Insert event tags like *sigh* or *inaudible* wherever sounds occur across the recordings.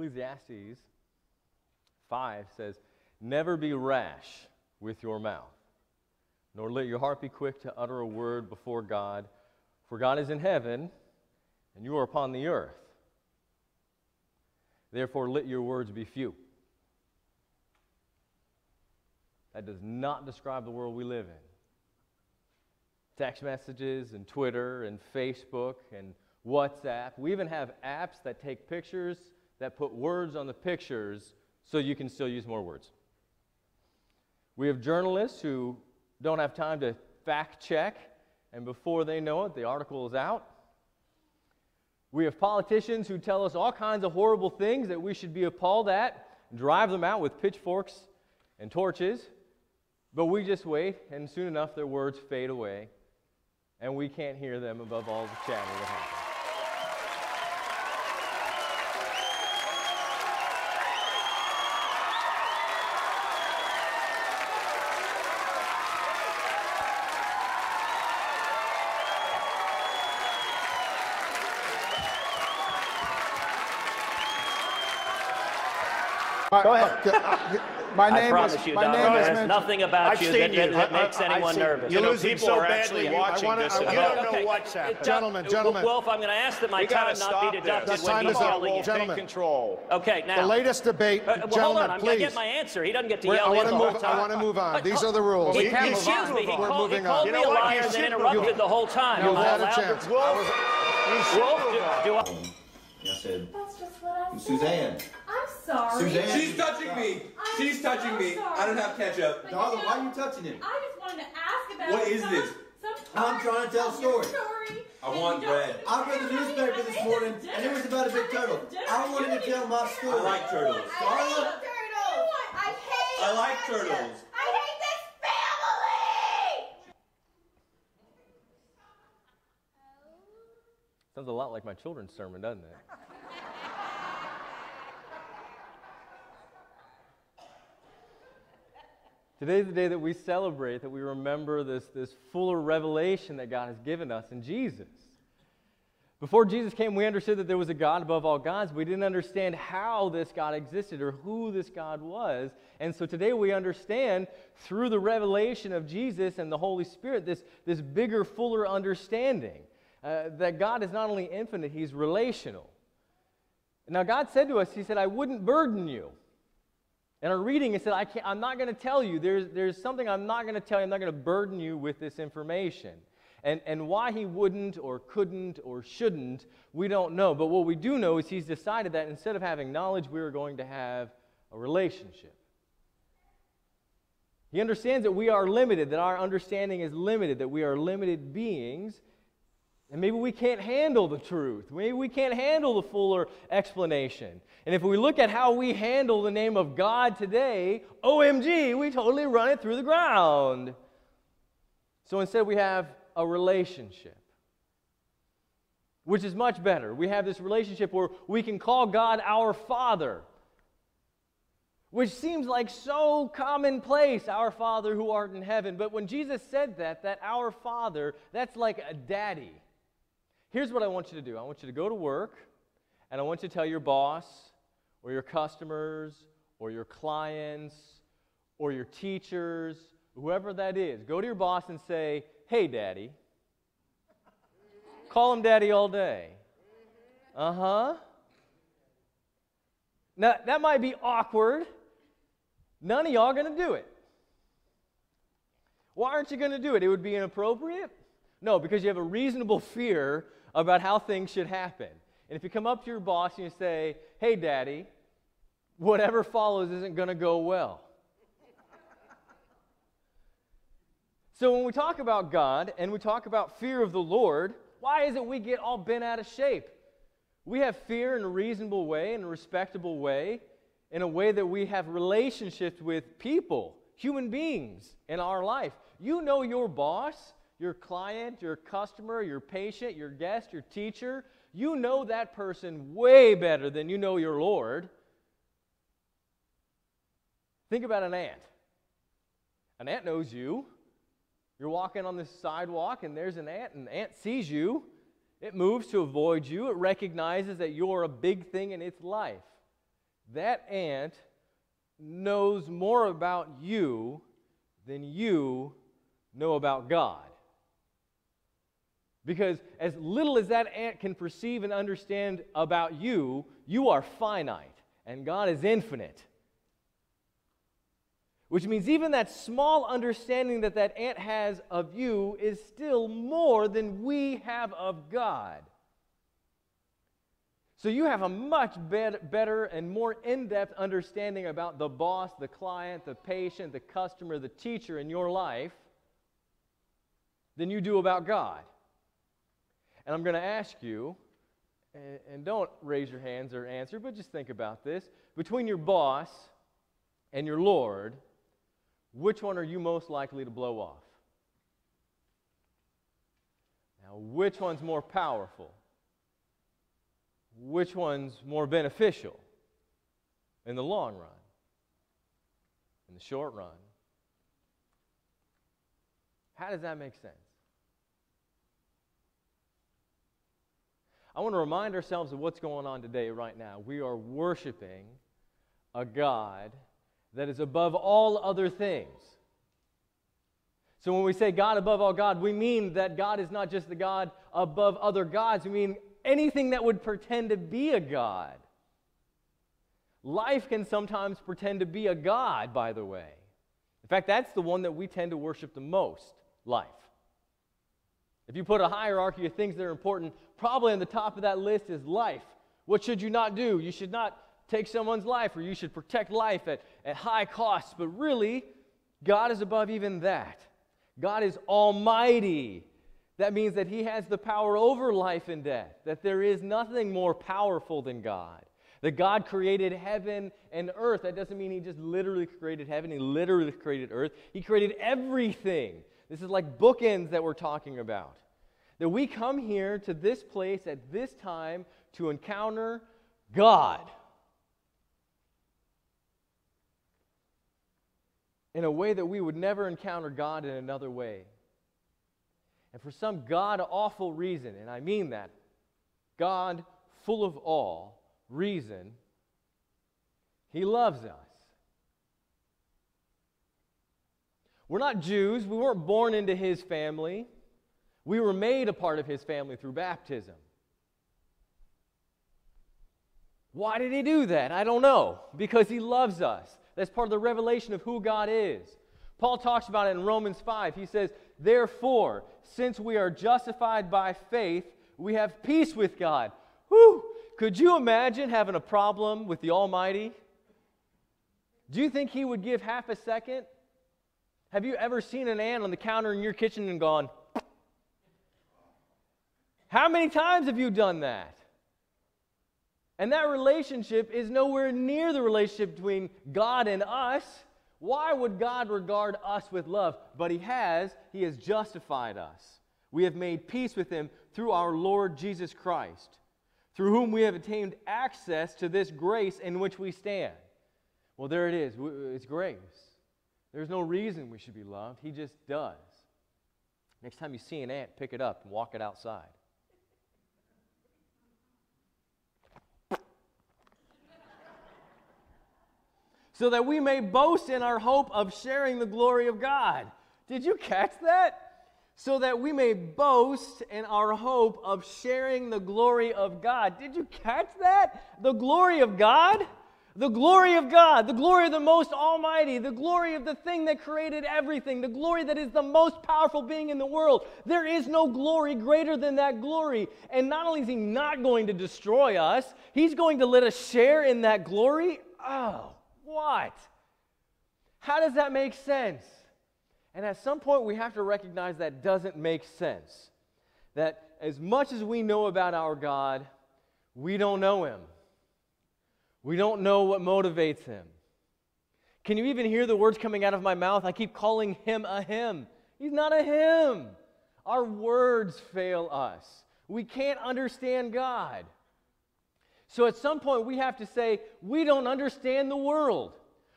Ecclesiastes 5 says, Never be rash with your mouth, nor let your heart be quick to utter a word before God, for God is in heaven, and you are upon the earth. Therefore, let your words be few. That does not describe the world we live in. Text messages and Twitter and Facebook and WhatsApp. We even have apps that take pictures that put words on the pictures so you can still use more words. We have journalists who don't have time to fact check, and before they know it, the article is out. We have politicians who tell us all kinds of horrible things that we should be appalled at, drive them out with pitchforks and torches, but we just wait, and soon enough their words fade away, and we can't hear them above all the chatter that happens. Go ahead. My I name promise is, you, my Don, name there is is mentioned. nothing about I've you seen that, that, you. that I- makes I- anyone nervous. You're know, losing people so are badly actually watching I wanna- this. I you don't Okay. know what's happening. Don, Gentlemen, gentlemen. Wolf, I'm going to ask that my We time not be deducted That's when time he's is yelling at gentlemen. Take control. Okay, now. The latest debate, Uh, well, hold on, gentlemen, I'm going to please. get my answer. He doesn't get to We're- yell I in want the to whole move. time. I want to move on. Uh, These oh, are the rules. He, can't excuse move on. me. He We're called, he moving called on. me You know a liar You and then interrupted the whole time. You've Am I had a allowed to- chance. Wolf, you should Wolf, move do, on. do I? I said, That's just what I said. Suzanne. I'm sorry. Suzanne. She's touching me. I'm She's touching me. so I don't have ketchup. But Darla, you why are you touching him? I just wanted to ask about What is some, this? Some I'm trying to tell a part of your story. story I want bread. I read the newspaper I this morning, some and it was about a big turtle. dinner. I wanted to tell my story. I like turtles. I hate Darla? turtles. I hate I like ketchup. turtles. I hate this family. Sounds a lot like my children's sermon, doesn't it? Today's the day that we celebrate, that we remember this, this fuller revelation that God has given us in Jesus. Before Jesus came, we understood that there was a God above all gods. We didn't understand how this God existed or who this God was. And so today we understand through the revelation of Jesus and the Holy Spirit this, this bigger, fuller understanding uh, that God is not only infinite, He's relational. Now, God said to us, He said, I wouldn't burden you. In our reading, it said, I can't, I'm not going to tell you. There's, there's something I'm not going to tell you. I'm not going to burden you with this information. And, and why he wouldn't or couldn't or shouldn't, we don't know. But what we do know is he's decided that instead of having knowledge, we are going to have a relationship. He understands that we are limited, that our understanding is limited, that we are limited beings, and maybe we can't handle the truth. Maybe we can't handle the fuller explanation. And if we look at how we handle the name of God today, OMG, we totally run it through the ground. So instead, we have a relationship, which is much better. We have this relationship where we can call God our Father, which seems like so commonplace, our Father who art in heaven. But when Jesus said that, that our Father, that's like a daddy. Here's what I want you to do I want you to go to work, and I want you to tell your boss, or your customers, or your clients, or your teachers, whoever that is, go to your boss and say, Hey, daddy. Call him daddy all day. Uh huh. Now, that might be awkward. None of y'all are going to do it. Why aren't you going to do it? It would be inappropriate? No, because you have a reasonable fear about how things should happen. And if you come up to your boss and you say, Hey, daddy, whatever follows isn't going to go well. so when we talk about God and we talk about fear of the Lord, why is it we get all bent out of shape? We have fear in a reasonable way, in a respectable way, in a way that we have relationships with people, human beings in our life. You know your boss, your client, your customer, your patient, your guest, your teacher. You know that person way better than you know your Lord. Think about an ant. An ant knows you. You're walking on this sidewalk and there's an ant, and the ant sees you. It moves to avoid you. It recognizes that you're a big thing in its life. that ant knows more about you than you know about God. Because as little as that ant can perceive and understand about you, you are finite, and God is infinite. Which means even that small understanding that that ant has of you is still more than we have of God. So you have a much better and more in depth understanding about the boss, the client, the patient, the customer, the teacher in your life than you do about God. And I'm going to ask you, and, and don't raise your hands or answer, but just think about this. Between your boss and your Lord, which one are you most likely to blow off? Now, which one's more powerful? Which one's more beneficial in the long run? In the short run? How does that make sense? I want to remind ourselves of what's going on today, right now. We are worshiping a God that is above all other things. So when we say God above all God, we mean that God is not just the God above other gods, we mean anything that would pretend to be a God. Life can sometimes pretend to be a God, by the way. In fact, that's the one that we tend to worship the most life. If you put a hierarchy of things that are important, probably on the top of that list is life. What should you not do? You should not take someone's life, or you should protect life at, at high costs. But really, God is above even that. God is almighty. That means that He has the power over life and death, that there is nothing more powerful than God. That God created heaven and earth. That doesn't mean He just literally created heaven, He literally created earth. He created everything. This is like bookends that we're talking about. That we come here to this place at this time to encounter God. In a way that we would never encounter God in another way. And for some God awful reason, and I mean that, God full of all reason, He loves us. We're not Jews. We weren't born into His family. We were made a part of His family through baptism. Why did He do that? I don't know. Because He loves us. That's part of the revelation of who God is. Paul talks about it in Romans 5. He says, Therefore, since we are justified by faith, we have peace with God. Whew! Could you imagine having a problem with the Almighty? Do you think He would give half a second? Have you ever seen an ant on the counter in your kitchen and gone, How many times have you done that? And that relationship is nowhere near the relationship between God and us. Why would God regard us with love? But He has. He has justified us. We have made peace with Him through our Lord Jesus Christ, through whom we have attained access to this grace in which we stand. Well, there it is. It's grace. There's no reason we should be loved. He just does. Next time you see an ant, pick it up and walk it outside. *laughs* so that we may boast in our hope of sharing the glory of God. Did you catch that? So that we may boast in our hope of sharing the glory of God. Did you catch that? The glory of God? The glory of God, the glory of the most almighty, the glory of the thing that created everything, the glory that is the most powerful being in the world. There is no glory greater than that glory. And not only is He not going to destroy us, He's going to let us share in that glory. Oh, what? How does that make sense? And at some point, we have to recognize that doesn't make sense. That as much as we know about our God, we don't know Him. We don't know what motivates Him. Can you even hear the words coming out of my mouth? I keep calling Him a Him. He's not a Him. Our words fail us. We can't understand God. So at some point, we have to say, we don't understand the world.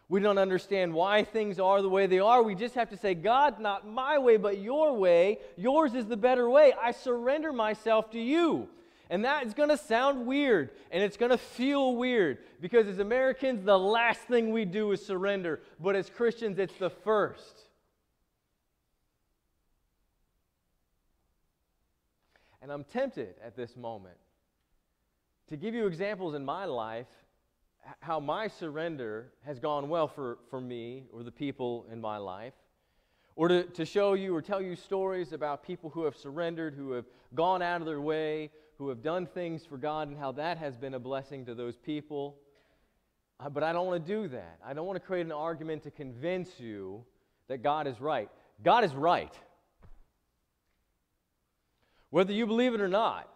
We don't understand why things are the way they are. We just have to say, God, not my way, but your way. Yours is the better way. I surrender myself to you. And that is going to sound weird and it's going to feel weird because as Americans, the last thing we do is surrender. But as Christians, it's the first. And I'm tempted at this moment to give you examples in my life how my surrender has gone well for, for me or the people in my life, or to, to show you or tell you stories about people who have surrendered, who have gone out of their way, who have done things for God, and how that has been a blessing to those people. Uh, but I don't want to do that. I don't want to create an argument to convince you that God is right. God is right. Whether you believe it or not,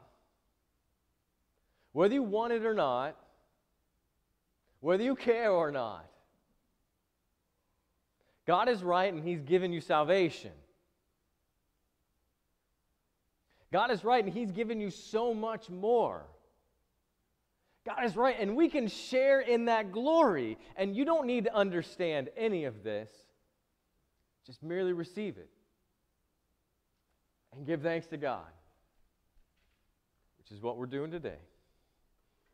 whether you want it or not, whether you care or not, God is right and He's given you salvation. God is right and He's given you so much more. God is right and we can share in that glory. And you don't need to understand any of this, just merely receive it and give thanks to God which is what we're doing today.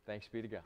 Thanks be to God.